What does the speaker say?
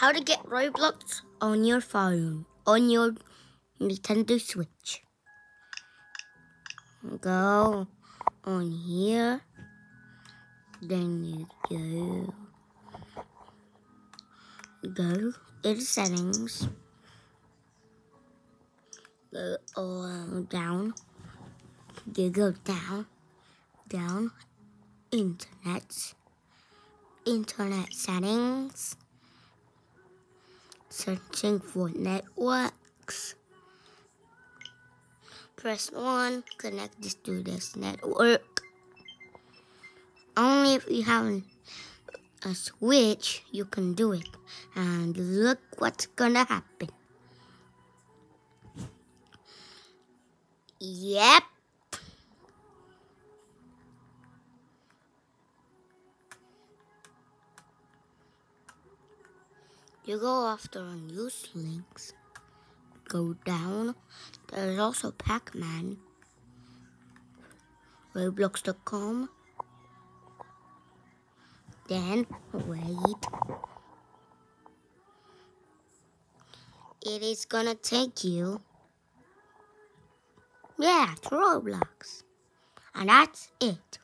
how to get Roblox on your phone, on your Nintendo Switch. Go on here, then you go, go in settings, go all down, you go down, down, internet, internet settings, searching for networks. Press 1, connect this to this network. Only if you have a switch, you can do it. And look what's gonna happen. Yep. You go after unused links, go down. There's also Pac-Man, Roblox.com. Then wait. It is gonna take you, yeah, to Roblox. And that's it.